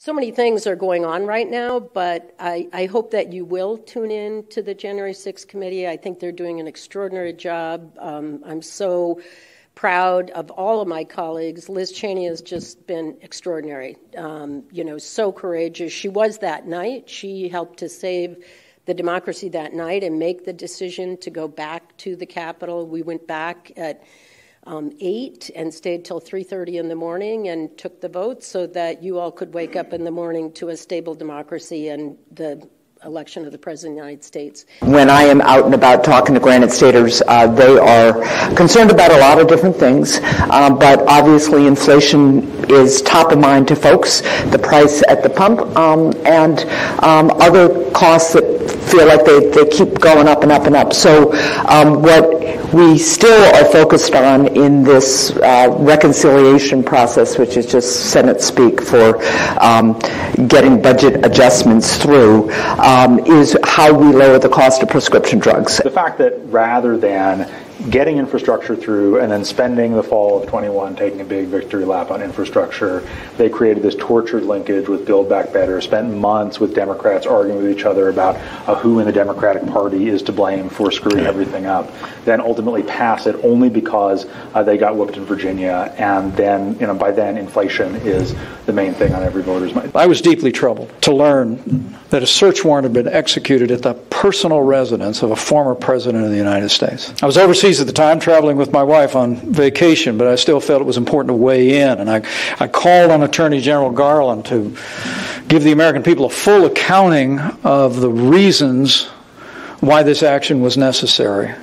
So many things are going on right now, but I, I, hope that you will tune in to the January 6th committee. I think they're doing an extraordinary job. Um, I'm so proud of all of my colleagues. Liz Cheney has just been extraordinary, um, you know, so courageous. She was that night. She helped to save the democracy that night and make the decision to go back to the Capitol. We went back at um, eight and stayed till 3.30 in the morning and took the vote so that you all could wake up in the morning to a stable democracy and the election of the President of the United States. When I am out and about talking to Granite Staters, uh, they are concerned about a lot of different things, uh, but obviously inflation is top of mind to folks, the price at the pump, um, and um, other costs that feel like they, they keep going up and up and up. So um, what we still are focused on in this uh, reconciliation process, which is just Senate speak for um, getting budget adjustments through, um, is how we lower the cost of prescription drugs. The fact that rather than getting infrastructure through and then spending the fall of 21 taking a big victory lap on infrastructure. They created this tortured linkage with Build Back Better, spent months with Democrats arguing with each other about uh, who in the Democratic Party is to blame for screwing everything up, then ultimately pass it only because uh, they got whooped in Virginia, and then, you know, by then inflation is the main thing on every voter's mind. I was deeply troubled to learn that a search warrant had been executed at the personal residence of a former president of the United States. I was overseas at the time, traveling with my wife on vacation, but I still felt it was important to weigh in. And I, I called on Attorney General Garland to give the American people a full accounting of the reasons why this action was necessary.